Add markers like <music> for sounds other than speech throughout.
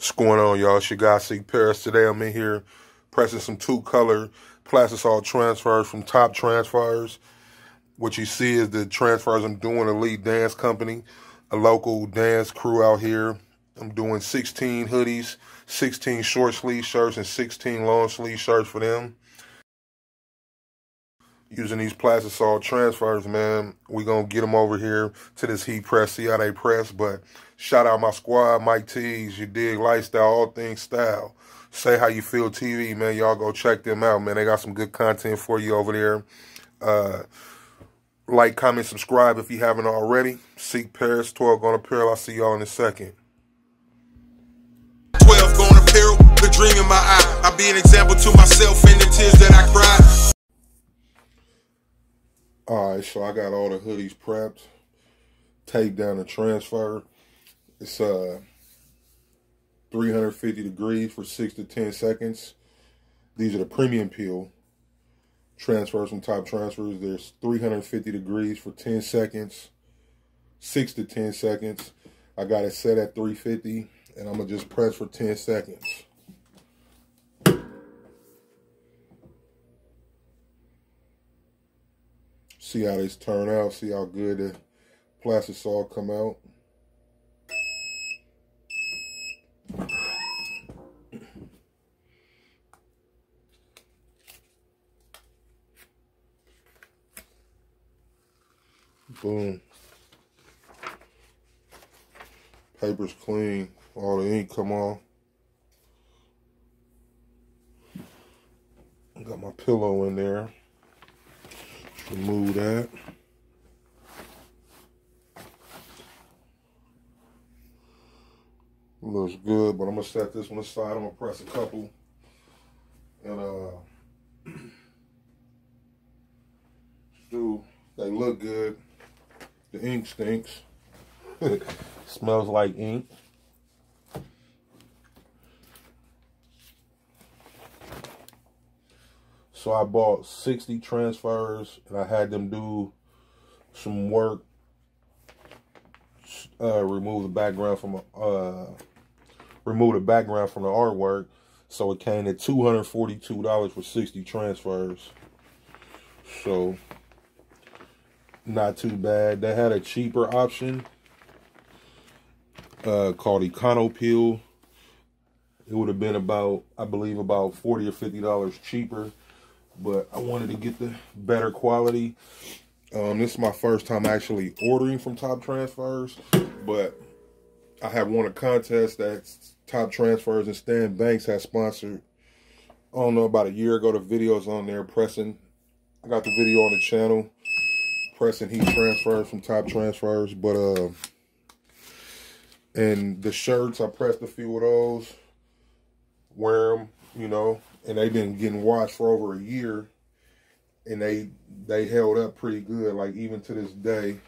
What's going on, y'all? It's your guy, Seek Paris. Today I'm in here pressing some two-color Plastisol transfers from Topp Transfers. What you see is the transfers I'm doing, Elite Dance Company, a local dance crew out here. I'm doing 16 hoodies, 16 short sleeve shirts, and 16 long sleeve shirts for them. Using these plastic Plastisol transfers, man, we going to get them over here to this heat press, see how they press, but Shout out my squad, Mike Tees, you dig lifestyle, all things style. Say how you feel TV, man. Y'all go check them out, man. They got some good content for you over there. Uh, like, comment, subscribe if you haven't already. Seek Paris, Twelve Gone Apparel. I'll see y'all in a second. Twelve Gone Apparel, the dream in my eye. I be an example to myself in the tears that I cry. All right, so I got all the hoodies prepped. taped down the transfer. It's uh 350 degrees for six to 10 seconds. These are the premium peel transfers from Topp Transfers. There's 350 degrees for 10 seconds, six to 10 seconds. I got it set at 350 and I'm gonna just press for 10 seconds. See how these turn out, see how good the Plastisol come out. Boom. Paper's clean. All the ink come off. Got my pillow in there. Remove that. Looks good, but I'm gonna set this one aside. I'm gonna press a couple and uh <clears throat> do they look good. The ink stinks. <laughs> Smells like ink. So I bought 60 transfers and I had them do some work, uh, remove the background from, uh, remove the background from the artwork. So it came at $242 for 60 transfers. So not too bad. They had a cheaper option uh, called Econopeel. It would have been about, I believe, about 40 or $50 cheaper. But I wanted to get the better quality. Um, this is my first time actually ordering from Topp Transfers. But I have won a contest that Topp Transfers and Stan Banks has sponsored. I don't know, about a year ago, the video's on there pressing. I got the video on the channel pressing heat transfers from Topp Transfers. But, uh, and the shirts, I pressed a few of those, wear them, you know, and they've been getting washed for over a year. And they they held up pretty good, like even to this day.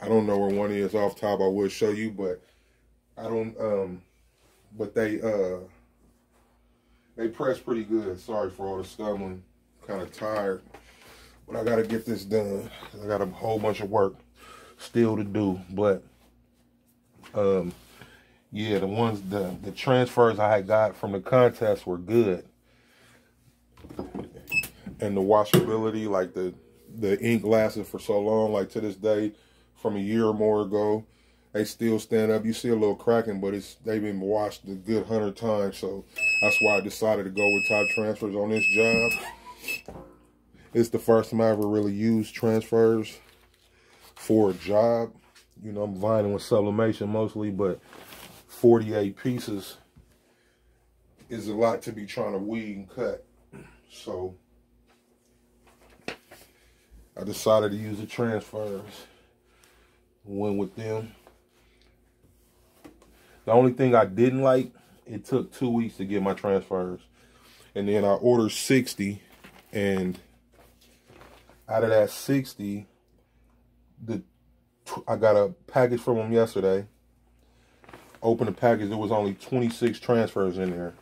I don't know where one is off top. I would show you, but I don't. Um, but they uh they press pretty good. Sorry for all the stumbling. Kind of tired. But I got to get this done. I got a whole bunch of work still to do. But, um, yeah, the ones, the, the transfers I had got from the contest were good. And the washability, like the, the ink lasted for so long, like to this day, from a year or more ago, they still stand up. You see a little cracking, but it's they've been washed a good hundred times. So that's why I decided to go with Topp Transfers on this job. It's the first time I ever really used transfers for a job. You know, I'm vinyl with sublimation mostly, but 48 pieces is a lot to be trying to weed and cut. So I decided to use the transfers. Went with them. The only thing I didn't like, it took two weeks to get my transfers. And then I ordered 60 and out of that 60, the I got a package from them yesterday. Opened the package, there was only 26 transfers in there.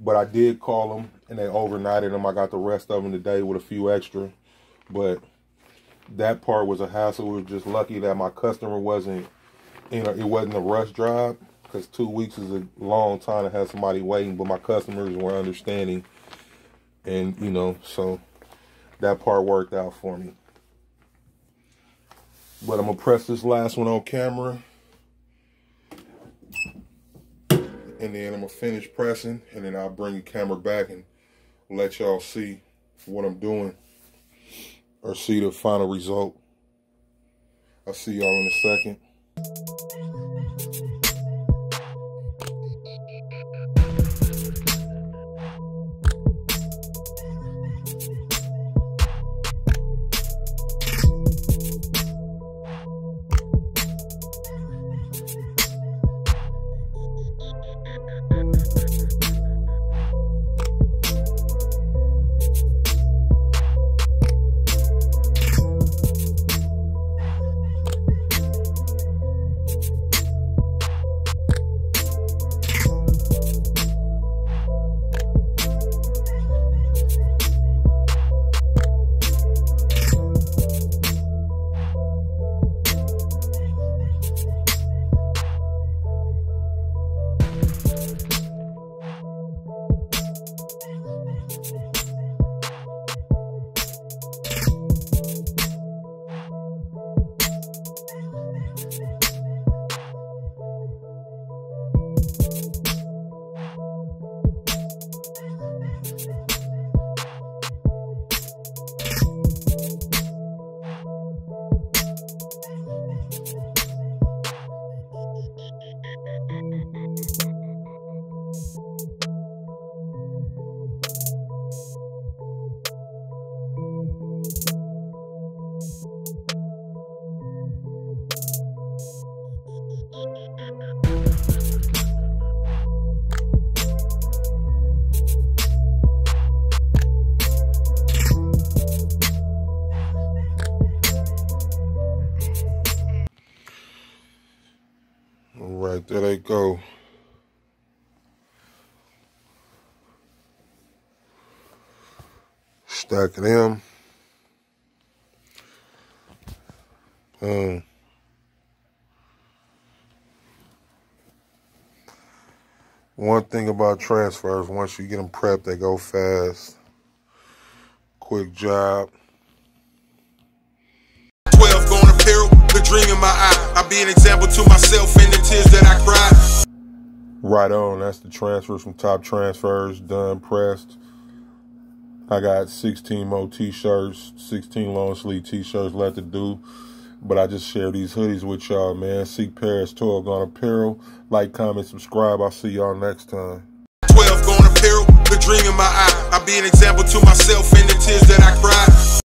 But I did call them and they overnighted them. I got the rest of them today with a few extra. But that part was a hassle. We were just lucky that my customer wasn't, you know, it wasn't a rush drive. because two weeks is a long time to have somebody waiting. But my customers were understanding, and you know, so that part worked out for me. But I'm gonna press this last one on camera. And then I'm gonna finish pressing and then I'll bring the camera back and let y'all see what I'm doing or see the final result. I'll see y'all in a second. Right, there they go. Stack them. Um, one thing about transfers, once you get them prepped, they go fast. Quick job. Dream in my eye. I be an example to myself in the tears that I cry. Right on. That's the transfers from Topp Transfers, done, pressed. I got 16 more t-shirts, 16 long sleeve t-shirts left to do. But I just share these hoodies with y'all, man. Seek Paris Twelve Gone Apparel. Like, comment, subscribe. I'll see y'all next time. Twelve Gone Apparel, the dream in my eye. I be an example to myself in the tears that I cry.